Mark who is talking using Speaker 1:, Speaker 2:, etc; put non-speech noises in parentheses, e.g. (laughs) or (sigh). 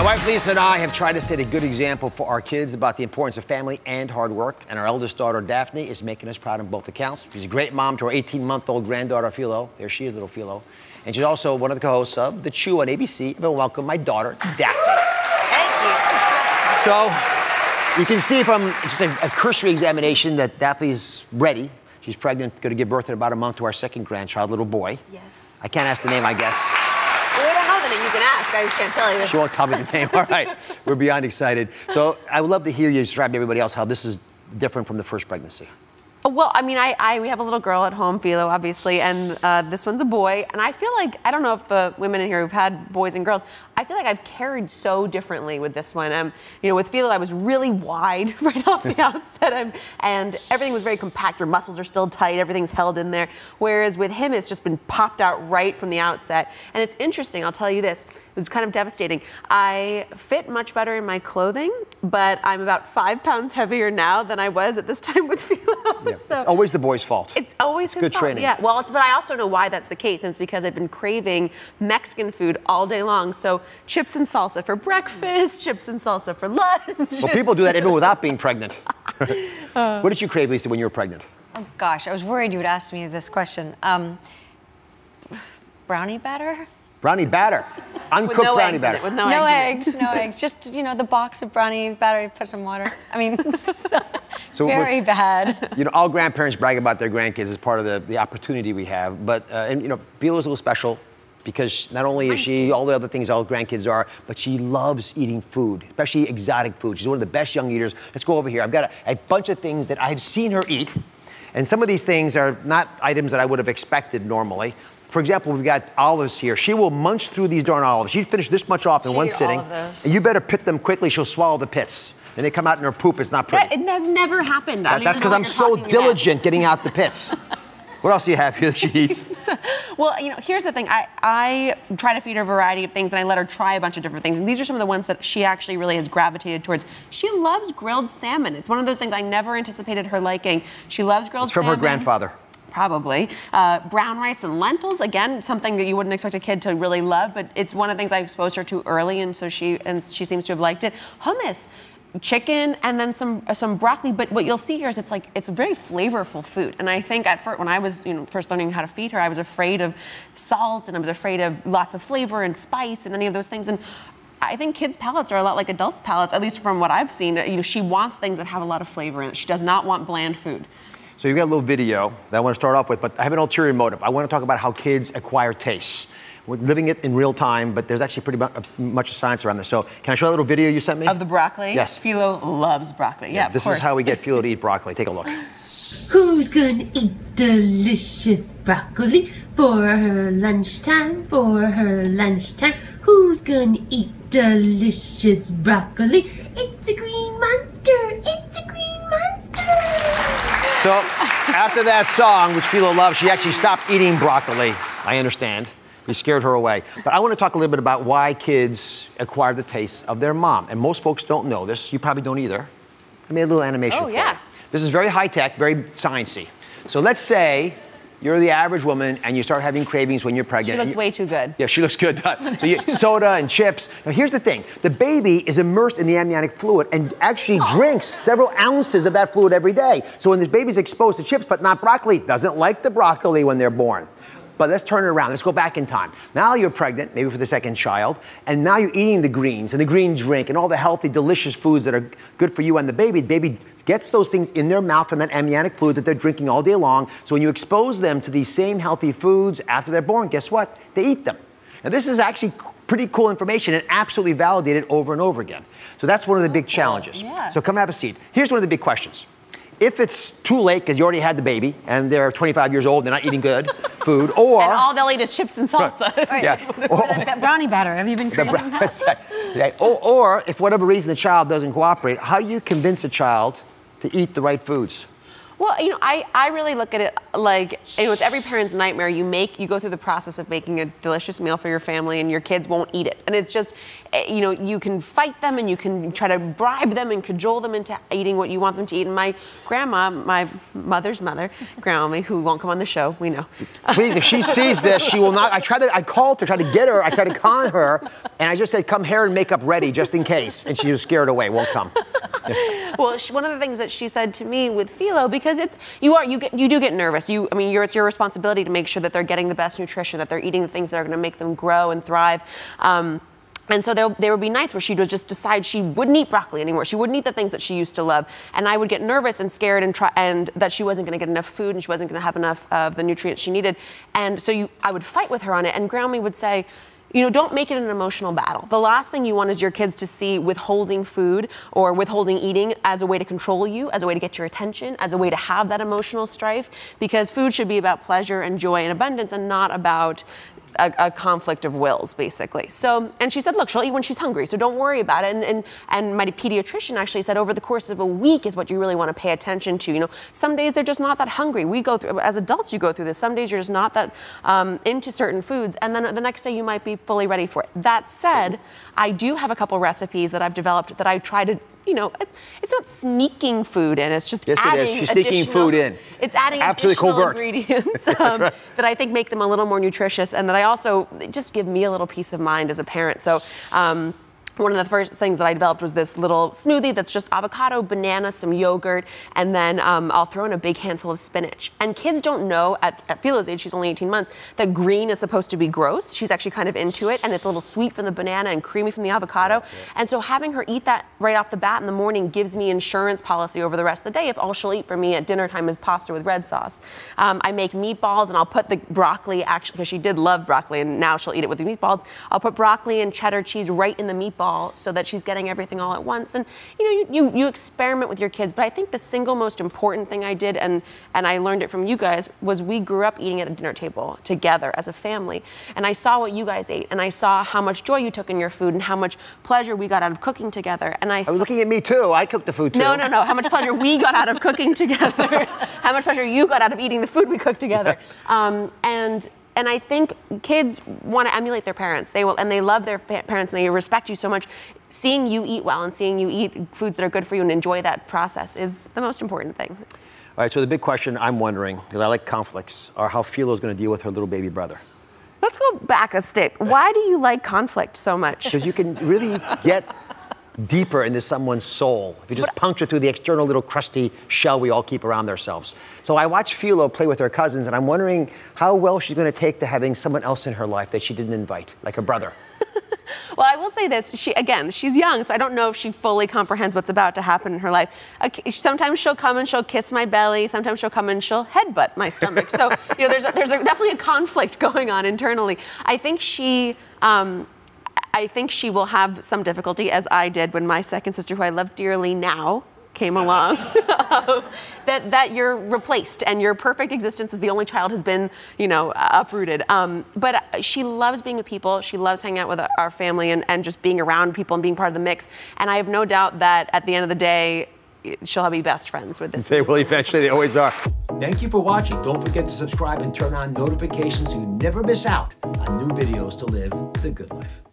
Speaker 1: My wife Lisa and I have tried to set a good example for our kids about the importance of family and hard work. And our eldest daughter, Daphne, is making us proud on both accounts. She's a great mom to our 18 month old granddaughter, Philo. There she is, little Philo. And she's also one of the co hosts of The Chew on ABC. Everyone, welcome my daughter, Daphne.
Speaker 2: Thank you.
Speaker 1: So, you can see from just a, a cursory examination that Daphne's ready. She's pregnant, going to give birth in about a month to our second grandchild, little boy.
Speaker 2: Yes.
Speaker 1: I can't ask the name, I guess.
Speaker 2: You can ask. I just can't tell you.
Speaker 1: She won't tell me the name. (laughs) All right. We're beyond excited. So I would love to hear you describe to everybody else how this is different from the first pregnancy.
Speaker 3: Well, I mean, I, I we have a little girl at home, Philo, obviously, and uh, this one's a boy. And I feel like I don't know if the women in here who've had boys and girls, I feel like I've carried so differently with this one. Um, you know, with Philo, I was really wide (laughs) right off the (laughs) outset, um, and everything was very compact. Your muscles are still tight, everything's held in there. Whereas with him, it's just been popped out right from the outset. And it's interesting. I'll tell you this: it was kind of devastating. I fit much better in my clothing, but I'm about five pounds heavier now than I was at this (laughs) time with Philo.
Speaker 1: Yeah,
Speaker 3: So-
Speaker 1: it's always the boy's fault.
Speaker 3: it's always his
Speaker 1: good
Speaker 3: fault.
Speaker 1: training.
Speaker 3: Yeah. Well, it's, but I also know why that's the case. And it's because I've been craving Mexican food all day long. So chips and salsa for breakfast, chips and salsa for lunch.
Speaker 1: well, people do that even without being pregnant. (laughs) (laughs) what did you crave, Lisa, when you were pregnant?
Speaker 4: Oh gosh, I was worried you would ask me this question. Um, brownie batter?
Speaker 1: Brownie batter. (laughs) Uncooked
Speaker 3: With no
Speaker 1: brownie
Speaker 3: eggs
Speaker 1: batter.
Speaker 3: it, with no,
Speaker 4: No,
Speaker 3: eggs.
Speaker 4: eggs, no (laughs) eggs. Just you know the box of brownie batter. Put some water. I mean, (laughs)
Speaker 1: So we're-
Speaker 4: very bad.
Speaker 1: You know, all grandparents brag about their grandkids as part of the, the opportunity we have. But, uh, and, you know, Philo's a little special because not only is she all the other things all grandkids are, but she loves eating food, especially exotic food. She's one of the best young eaters. Let's go over here. I've got a, a bunch of things that I've seen her eat. And some of these things are not items that I would have expected normally. For example, we've got olives here. She will munch through these darn olives. She'd finish this much off in
Speaker 4: She'll
Speaker 1: one
Speaker 4: eat all
Speaker 1: sitting.
Speaker 4: of those.
Speaker 1: And you better pit them quickly. She'll swallow the pits. And they come out in her poop. It's not pretty.
Speaker 3: That, it has never happened.
Speaker 1: That- that's because I'm so
Speaker 3: you're about.
Speaker 1: diligent getting out the pits. (laughs) what else do you have here that she eats? (laughs)
Speaker 3: Well, you know, here's the thing. I, I try to feed her a variety of things and I let her try a bunch of different things. And these are some of the ones that she actually really has gravitated towards. She loves grilled salmon. It's one of those things I never anticipated her liking. She loves grilled
Speaker 1: It's from
Speaker 3: salmon.
Speaker 1: her grandfather.
Speaker 3: Probably. Uh, brown rice and lentils, again, something that you wouldn't expect a kid to really love, but it's one of the things I exposed her to early, and so she and she seems to have liked it. Hummus. Chicken and then some uh, some broccoli, but what you'll see here is it's like it's a very flavorful food. And I think at first, when I was you know first learning how to feed her, I was afraid of salt and I was afraid of lots of flavor and spice and any of those things. And I think kids' palates are a lot like adults' palates, at least from what I've seen. You know, she wants things that have a lot of flavor in it. She does not want bland food.
Speaker 1: So you've got a little video that I want to start off with, but I have an ulterior motive. I want to talk about how kids acquire tastes. We're living it in real time, but there's actually pretty uh, much science around this. So can I show a little video you sent me?
Speaker 3: Of the broccoli?
Speaker 1: Yes.
Speaker 3: Philo loves broccoli. Yeah, of
Speaker 1: this
Speaker 3: course.
Speaker 1: is how we get (laughs) Philo to eat broccoli. Take a look.
Speaker 5: Who's gonna eat delicious broccoli for her lunchtime? For her lunchtime, who's gonna eat delicious broccoli? It's a green
Speaker 1: So after that song, which Philo loves, she actually stopped eating broccoli. I understand. We scared her away. But I want to talk a little bit about why kids acquire the taste of their mom. And most folks don't know this. You probably don't either. I made a little animation
Speaker 3: Oh,
Speaker 1: for
Speaker 3: yeah.
Speaker 1: you. This is very high tech, very sciencey. So let's say you're the average woman and you start having cravings when you're pregnant.
Speaker 3: She looks
Speaker 1: You-
Speaker 3: way too good.
Speaker 1: yeah, she looks good. (laughs) so (laughs) you, soda and chips. Now here's the thing: the baby is immersed in the amniotic fluid and actually drinks several ounces of that fluid every day. So when the baby's exposed to chips but not broccoli, doesn't like the broccoli when they're born. But let's turn it around. Let's go back in time. Now you're pregnant, maybe for the second child, and now you're eating the greens and the green drink and all the healthy, delicious foods that are good for you and the baby. The baby gets those things in their mouth from that amniotic fluid that they're drinking all day long. So when you expose them to these same healthy foods after they're born, guess what? They eat them. And this is actually pretty cool information and absolutely validated over and over again. So that's one of the big challenges.
Speaker 3: Yeah.
Speaker 1: So come have a seat. Here's one of the big questions. If it's too late because you already had the baby and they're 25 years old, they're not eating good food, (laughs) or
Speaker 3: And all they'll eat is chips and salsa. (laughs)
Speaker 1: yeah, (laughs)
Speaker 4: Or the brownie batter. Have you been
Speaker 1: bra-
Speaker 4: that?
Speaker 1: yeah, or, or if whatever reason the child doesn't cooperate, how do you convince a child to eat the right foods?
Speaker 3: Well, you know, I, I really look at it like, you know, it's every parent's nightmare. You make, you go through the process of making a delicious meal for your family and your kids won't eat it. And it's just, eh, you know, you can fight them and you can try to bribe them and cajole them into eating what you want them to eat. And my grandma, my mother's mother, (laughs) grandma, who won't come on the show, we know.
Speaker 1: Please, if she (laughs) sees this, she will not. I tried to, I called to try to get her, I tried to con her, and I just said, come hair and makeup ready just in case. And she was scared away, won't come. (laughs)
Speaker 3: well, she, one of the things that she said to me with Philo, because it's you are you get you do get nervous. You, I mean, it's your responsibility to make sure that they're getting the best nutrition, that they're eating the things that are going to make them grow and thrive. Um, and so there, there, would be nights where she would just decide she wouldn't eat broccoli anymore. She wouldn't eat the things that she used to love. And I would get nervous and scared and try, and that she wasn't going to get enough food and she wasn't going to have enough of the nutrients she needed. And so you, I would fight with her on it. And Grandma would say, you know, don't make it an emotional battle. The last thing you want is your kids to see withholding food or withholding eating as a way to control you, as a way to get your attention, as a way to have that emotional strife, because food should be about pleasure and joy and abundance and not about a, a, conflict of wills, basically. So, and she said, look, she'll eat when she's hungry, so don't worry about it. And, and, and my pediatrician actually said over the course of a week is what you really want to pay attention to. You know, some days they're just not that hungry. We go through, as adults, you go through this. Some days you're just not that um, into certain foods, and then the next day you might be fully ready for it. That said, I do have a couple recipes that I've developed that I try to you know, it's it's not sneaking food in. It's just
Speaker 1: yes,
Speaker 3: adding
Speaker 1: it is. She's sneaking food in.
Speaker 3: It's adding
Speaker 1: Absolutely
Speaker 3: additional
Speaker 1: covert. (laughs)
Speaker 3: ingredients um, right. that I think make them a little more nutritious, and that I also just give me a little peace of mind as a parent. So. Um, one of the first things that I developed was this little smoothie that's just avocado, banana, some yogurt, and then um, I'll throw in a big handful of spinach. And kids don't know at, at Philo's age, she's only 18 months, that green is supposed to be gross. She's actually kind of into it, and it's a little sweet from the banana and creamy from the avocado. Yeah. And so having her eat that right off the bat in the morning gives me insurance policy over the rest of the day if all she'll eat for me at dinner time is pasta with red sauce. Um, I make meatballs, and I'll put the broccoli, actually, because she did love broccoli, and now she'll eat it with the meatballs. I'll put broccoli and cheddar cheese right in the meatball so that she's getting everything all at once. And you know, you, you, you experiment with your kids, but I think the single most important thing I did, and, and I learned it from you guys, was we grew up eating at the dinner table together as a family. And I saw what you guys ate, and I saw how much joy you took in your food and how much pleasure we got out of cooking together. And I,
Speaker 1: I was looking at me too. I cooked the food too.
Speaker 3: No, no, no. How much pleasure we got out of cooking together. (laughs) how much pleasure you got out of eating the food we cooked together. (laughs) Um, and and I think kids want to emulate their parents. They will, and they love their parents, and they respect you so much. Seeing you eat well and seeing you eat foods that are good for you and enjoy that process is the most important thing.
Speaker 1: All right. So the big question I'm wondering, because I like conflicts, are how Philo's going to deal with her little baby brother.
Speaker 3: Let's go back a step. Why do you like conflict so much? (laughs)
Speaker 1: Because you can really get deeper into someone's soul if you just but, puncture through the external little crusty shell we all keep around ourselves. So I watch Philo play with her cousins, and I'm wondering how well she's going to take to having someone else in her life that she didn't invite, like her brother. (laughs)
Speaker 3: well, I will say this. She again, she's young, so I don't know if she fully comprehends what's about to happen in her life. Sometimes she'll come and she'll kiss my belly. Sometimes she'll come and she'll headbutt my stomach. So (laughs) you know, there's a, there's a, definitely a conflict (laughs) going on internally. I think she. Um, I think she will have some difficulty, as I did when my second sister, who I love dearly now, came along. (laughs) That that you're replaced and your perfect existence as the only child has been you know uprooted. Um, but she loves being with people. She loves hanging out with our family and, and just being around people and being part of the mix. And i have no doubt that at the end of the day she'll have be best friends with this (laughs)
Speaker 1: they will eventually they always are. Thank you for watching. Don't forget to subscribe and turn on notifications so you never miss out on new videos to live the good life